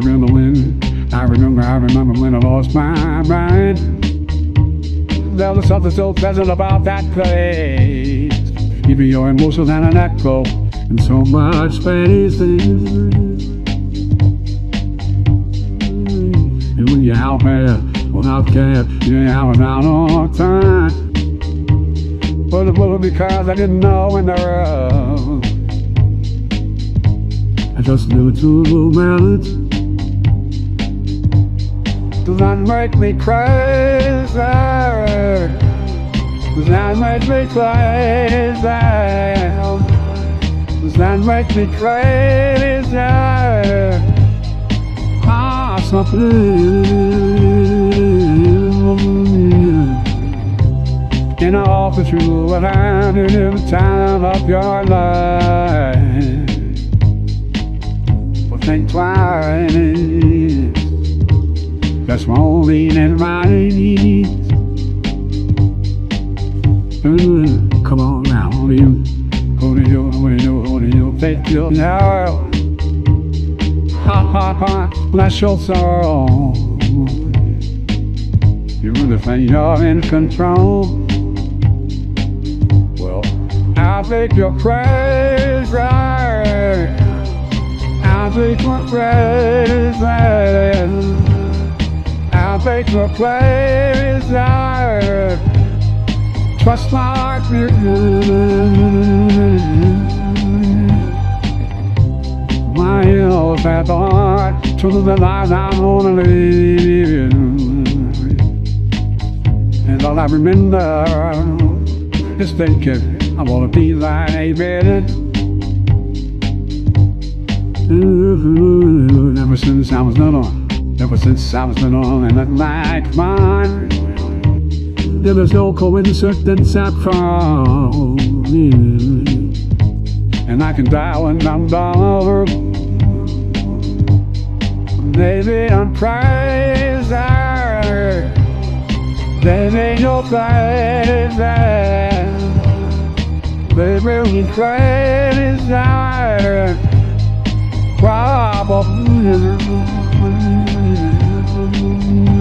remember when, I remember, I remember when I lost my mind. There was something so pleasant about that place. Even your emotions and an echo and so much space. And when you're out there without care, you're out out all the time. But it was because I didn't know when to run. I just knew to the melody. Does that make me crazy? Does that make me crazy? Does that make me crazy? Ah, something And I offer you what I did in the time of your life Well, think twice That's my only and my needs Come on now, hold you Hold you, hold you, hold you Take you now Ha ha ha, bless your soul You really think you're in control well, I think you're crazy. I think you're crazy. I think you're crazy. Trust my heart. My the heart to the life I'm gonna live. And all I remember is thinking I wanna be like. Ooh, ever since I was little, Ever since I was born, and that night, mine There was no coincidence at all. Yeah. And I can die when I'm done over Maybe I'm prizer there ain't no pleasure Maybe we try desire probably. Música